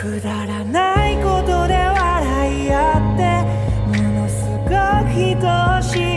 くだらないことで笑い合ってものすごく愛しい。